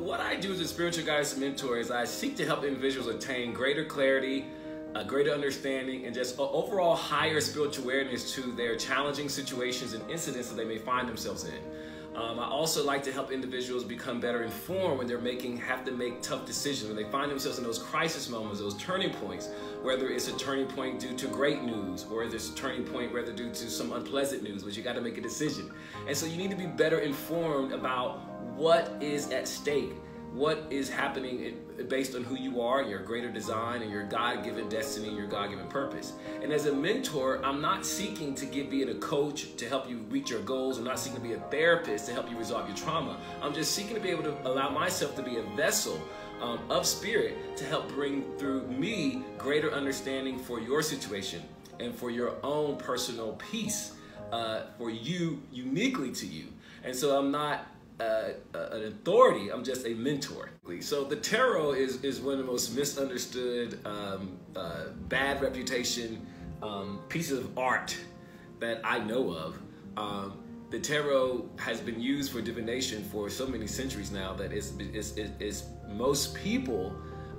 what I do as a spiritual guidance mentor is I seek to help individuals attain greater clarity, a greater understanding, and just overall higher spiritual awareness to their challenging situations and incidents that they may find themselves in. Um, I also like to help individuals become better informed when they're making have to make tough decisions when they find themselves in those crisis moments, those turning points. Whether it's a turning point due to great news, or there's a turning point rather due to some unpleasant news, but you got to make a decision. And so you need to be better informed about what is at stake what is happening based on who you are, your greater design, and your God given destiny, and your God given purpose. And as a mentor, I'm not seeking to give being a coach to help you reach your goals. I'm not seeking to be a therapist to help you resolve your trauma. I'm just seeking to be able to allow myself to be a vessel um, of spirit to help bring through me greater understanding for your situation and for your own personal peace uh, for you uniquely to you. And so I'm not an authority. I'm just a mentor. So the tarot is is one of the most misunderstood, um, uh, bad reputation um, pieces of art that I know of. Um, the tarot has been used for divination for so many centuries now that it's, it's, it's most people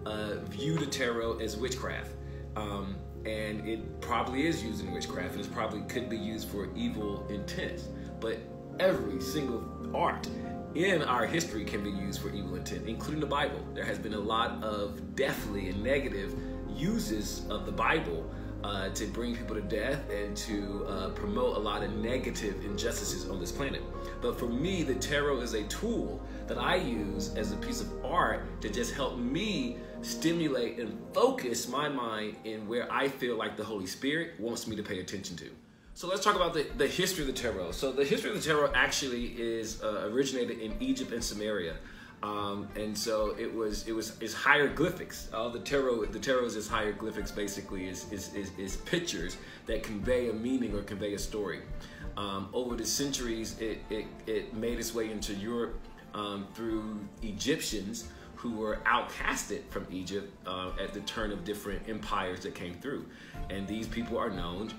uh, view the tarot as witchcraft. Um, and it probably is used in witchcraft and it probably could be used for evil intents. But every single art in our history can be used for evil intent, including the Bible. There has been a lot of deathly and negative uses of the Bible uh, to bring people to death and to uh, promote a lot of negative injustices on this planet. But for me, the tarot is a tool that I use as a piece of art to just help me stimulate and focus my mind in where I feel like the Holy Spirit wants me to pay attention to. So let's talk about the, the history of the tarot. So the history of the tarot actually is uh, originated in Egypt and Sumeria. Um, and so it was it was is hieroglyphics. All the tarot the tarot is hieroglyphics basically is, is, is, is, pictures that convey a meaning or convey a story. Um, over the centuries, it, it, it made its way into Europe um, through Egyptians who were outcasted from Egypt uh, at the turn of different empires that came through. And these people are known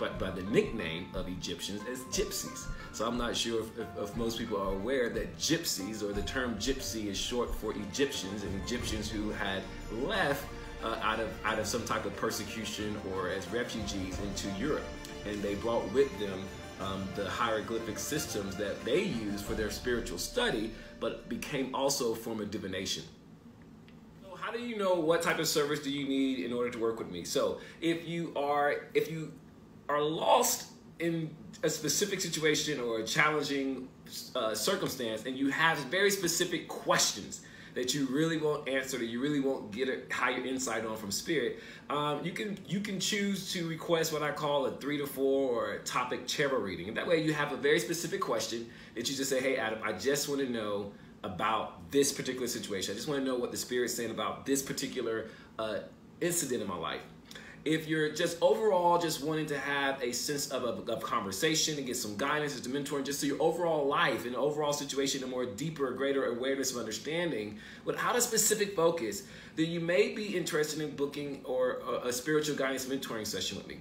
but by the nickname of Egyptians as gypsies. So I'm not sure if, if, if, most people are aware that gypsies, or the term gypsy, is short for Egyptians, and Egyptians who had left uh, out of out of some type of persecution or as refugees into Europe, and they brought with them um, the hieroglyphic systems that they used for their spiritual study, but became also a form of divination. How do you know what type of service do you need in order to work with me? So if you are if you are lost in a specific situation or a challenging uh, circumstance and you have very specific questions that you really won't answer that you really won't get a higher insight on from spirit. Um, you can you can choose to request what i call a three to four or topic tarot reading. And that way you have a very specific question that you just say hey Addam i just want to know about this particular situation. I just want to know what the spirit's saying about this particular uh, incident in my life if you're just overall just wanting to have a sense of, of, of conversation and get some guidance as a mentor and just to your overall life and overall situation a more deeper greater awareness of understanding without a specific focus then you may be interested in booking or a, a spiritual guidance mentoring session with me.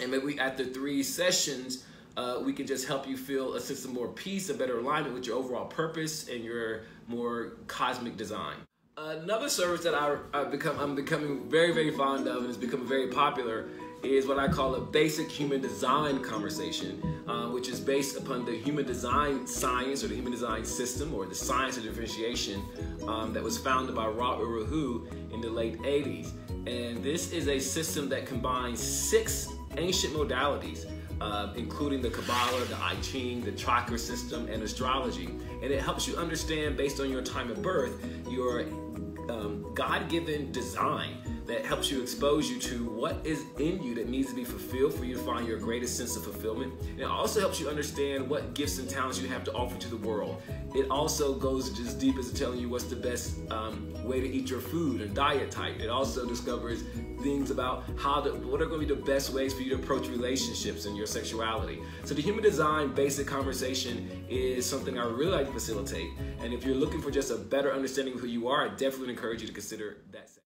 And maybe after three sessions uh, we can just help you feel a sense of more peace a better alignment with your overall purpose and your more cosmic design Another service that I, I become, I'm becoming very, very fond of and has become very popular is what I call a basic human design conversation, uh, which is based upon the human design science or the human design system or the science of differentiation um, that was founded by Ra Uru Hu in the late 80s. And this is a system that combines six ancient modalities. Uh, including the Kabbalah, the I Ching, the chakra system, and astrology. And it helps you understand, based on your time of birth, your um, God given design that helps you expose you to what is in you that needs to be fulfilled for you to find your greatest sense of fulfillment. And it also helps you understand what gifts and talents you have to offer to the world. It also goes just deep as telling you what's the best um, way to eat your food and diet type. It also discovers things about how to, what are going to be the best ways for you to approach relationships and your sexuality. So the human design basic conversation is something I really like to facilitate. And if you're looking for just a better understanding of who you are, I definitely encourage you to consider that.